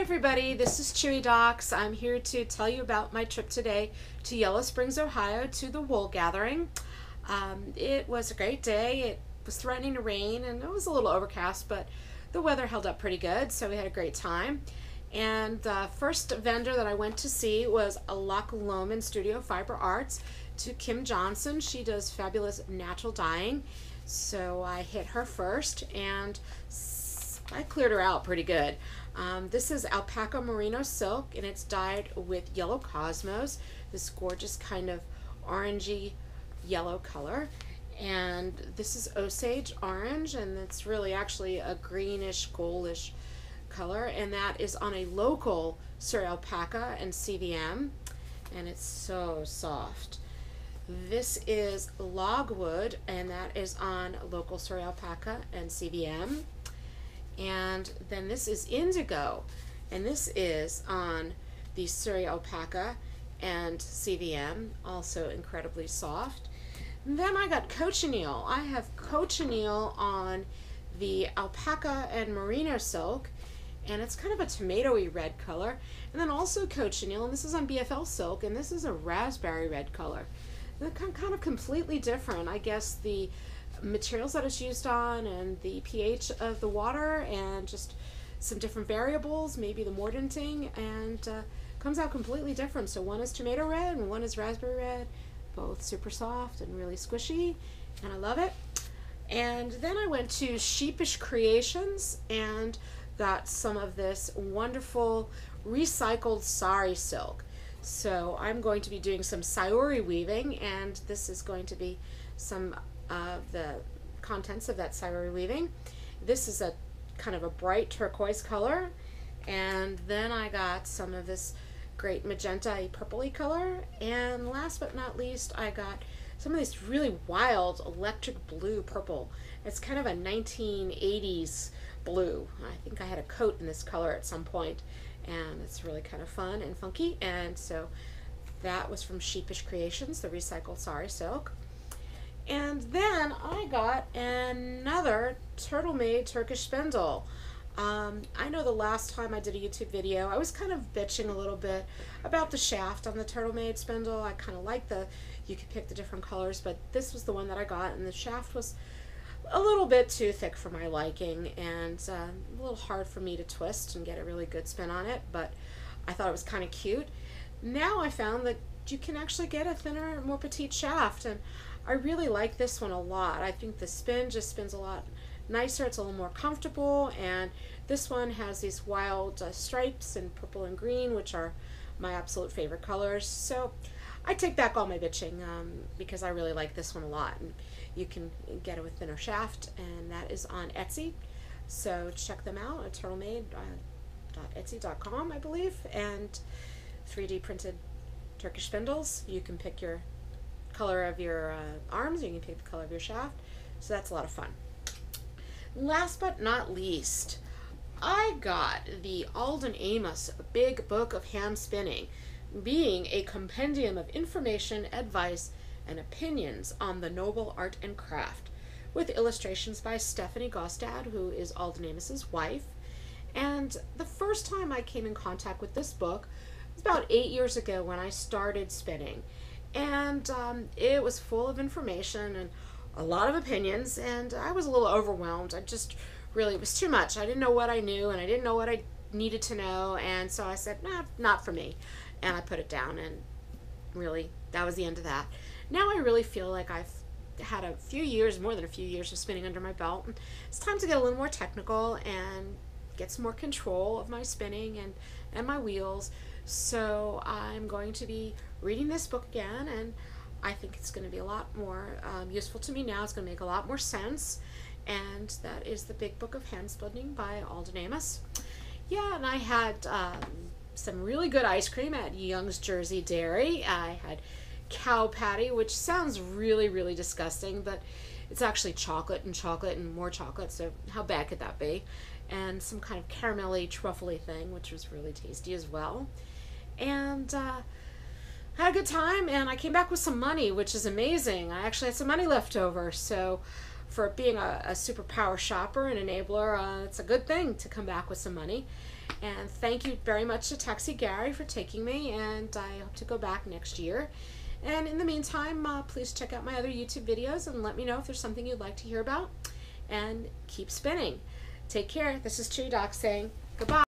Everybody, this is Chewie Dox. I'm here to tell you about my trip today to Yellow Springs, Ohio to the wool gathering. Um, it was a great day. It was threatening to rain and it was a little overcast, but the weather held up pretty good, so we had a great time. And the first vendor that I went to see was a Loch Lomond Studio Fiber Arts to Kim Johnson. She does fabulous natural dyeing. So I hit her first and I cleared her out pretty good. Um, this is alpaca merino silk and it's dyed with yellow cosmos, this gorgeous kind of orangey yellow color. And this is Osage orange and it's really actually a greenish goldish color and that is on a local Suri alpaca and CVM and it's so soft. This is logwood and that is on local Suri alpaca and CVM. And then this is indigo, and this is on the Suri alpaca and CVM, also incredibly soft. And then I got cochineal. I have cochineal on the alpaca and merino silk, and it's kind of a tomatoey red color. And then also cochineal, and this is on BFL silk, and this is a raspberry red color. They're kind of completely different. I guess the materials that it's used on and the pH of the water and just some different variables, maybe the mordanting, and uh, comes out completely different. So one is tomato red and one is raspberry red, both super soft and really squishy, and I love it. And then I went to Sheepish Creations and got some of this wonderful recycled sari silk. So I'm going to be doing some saori weaving, and this is going to be some of the contents of that saori weaving. This is a kind of a bright turquoise color. And then I got some of this great magenta purpley color. And last but not least, I got some of this really wild electric blue purple. It's kind of a 1980s blue. I think I had a coat in this color at some point and it's really kind of fun and funky. And so that was from Sheepish Creations, the recycled sari silk. And then I got another Turtle Made Turkish spindle. Um, I know the last time I did a YouTube video, I was kind of bitching a little bit about the shaft on the Turtle Made spindle. I kind of like the, you could pick the different colors, but this was the one that I got, and the shaft was a little bit too thick for my liking, and uh, a little hard for me to twist and get a really good spin on it, but I thought it was kind of cute. Now I found that you can actually get a thinner, more petite shaft, and I really like this one a lot. I think the spin just spins a lot nicer. It's a little more comfortable. And this one has these wild uh, stripes in purple and green, which are my absolute favorite colors. So I take back all my bitching um, because I really like this one a lot. And you can get it with thinner shaft, and that is on Etsy. So check them out at turtlemade.etsy.com, I believe. And 3D printed Turkish spindles. You can pick your color of your uh, arms, you can pick the color of your shaft. So that's a lot of fun. Last but not least, I got the Alden Amos Big Book of Hand Spinning, being a compendium of information, advice, and opinions on the noble art and craft, with illustrations by Stephenie Gaustad, who is Alden Amos's wife. And the first time I came in contact with this book was about eight years ago when I started spinning and um, it was full of information and a lot of opinions and i was a little overwhelmed. I just really it was too much. I didn't know what i knew and i didn't know what i needed to know and so i said nah, not for me and i put it down and really that was the end of that. Now i really feel like i've had a few years more than a few years of spinning under my belt it's time to get a little more technical and get some more control of my spinning and and my wheels so i'm going to be reading this book again, and I think it's going to be a lot more um, useful to me now. It's going to make a lot more sense. And that is The Big Book of Hand Spinning by Alden Amos. Yeah, and I had um, some really good ice cream at Young's Jersey Dairy. I had cow patty, which sounds really, really disgusting, but it's actually chocolate and chocolate and more chocolate, so how bad could that be? And some kind of caramelly, truffly thing, which was really tasty as well. And uh, had a good time and I came back with some money, which is amazing. I actually had some money left over. So, for being a, a superpower shopper and enabler, uh, it's a good thing to come back with some money. And thank you very much to Taxi Gary for taking me, and I hope to go back next year. And in the meantime, uh, please check out my other YouTube videos and let me know if there's something you'd like to hear about. And keep spinning. Take care. This is Chewie Doc saying goodbye.